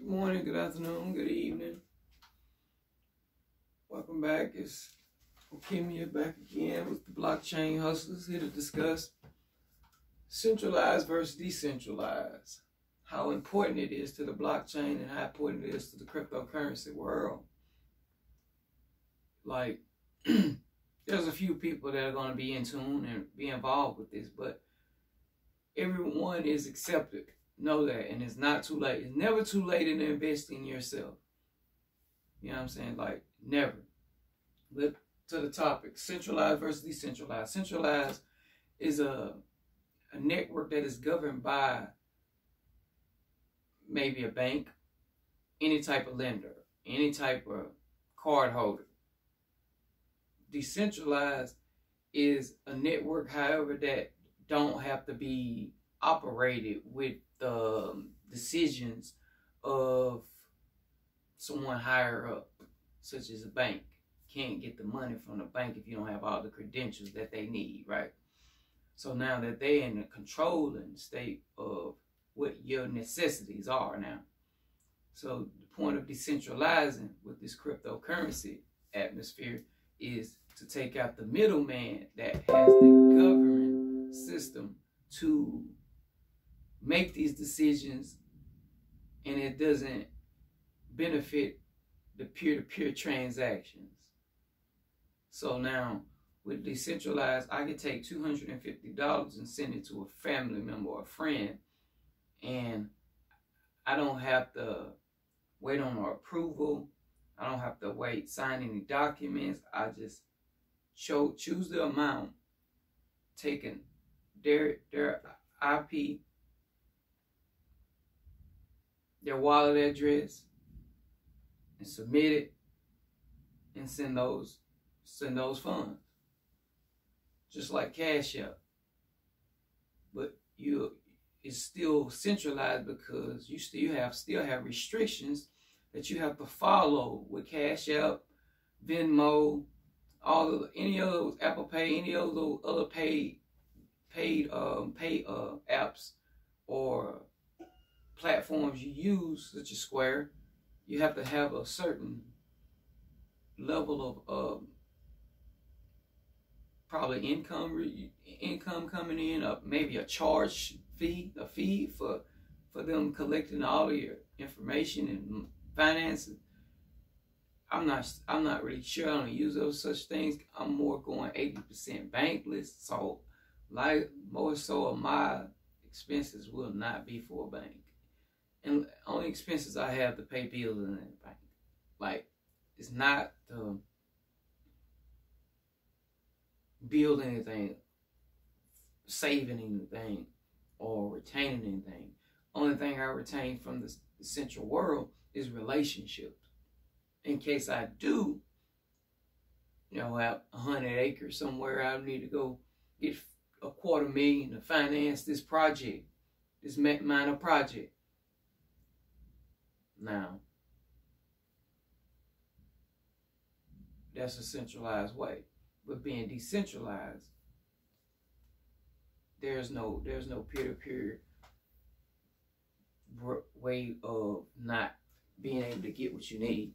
Good morning, good afternoon, good evening. Welcome back. It's Okemia back again with the Blockchain Hustlers here to discuss centralized versus decentralized. How important it is to the blockchain and how important it is to the cryptocurrency world. Like, there's a few people that are going to be in tune and be involved with this, but everyone is accepted Know that. And it's not too late. It's never too late to invest in yourself. You know what I'm saying? Like, never. Look to the topic centralized versus decentralized. Centralized is a, a network that is governed by maybe a bank, any type of lender, any type of card holder. Decentralized is a network, however, that don't have to be operated with the um, decisions of someone higher up, such as a bank. Can't get the money from the bank if you don't have all the credentials that they need, right? So now that they're in the controlling state of what your necessities are now. So the point of decentralizing with this cryptocurrency atmosphere is to take out the middleman that has the government system to make these decisions and it doesn't benefit the peer-to-peer transactions. So now with decentralized, I could take $250 and send it to a family member or a friend and I don't have to wait on our approval. I don't have to wait, sign any documents. I just show, choose the amount, taking their, their IP their wallet address and submit it and send those send those funds. Just like Cash App. But you it's still centralized because you still have still have restrictions that you have to follow with Cash App, Venmo, all of any of those Apple Pay, any of those other paid paid um pay uh apps or platforms you use, such as Square, you have to have a certain level of um, probably income income coming in, or maybe a charge fee, a fee for for them collecting all your information and finances. I'm not I'm not really sure. I don't use those such things. I'm more going 80% bankless. So like more so of my expenses will not be for a bank and only expenses I have to pay bills the bank. Like it's not to build anything, saving anything, or retaining anything. Only thing I retain from the, the central world is relationships. In case I do, you know, have a hundred acres somewhere, I need to go get a quarter million to finance this project, this minor project now, that's a centralized way. But being decentralized, there's no there's no peer-to-peer way of not being able to get what you need.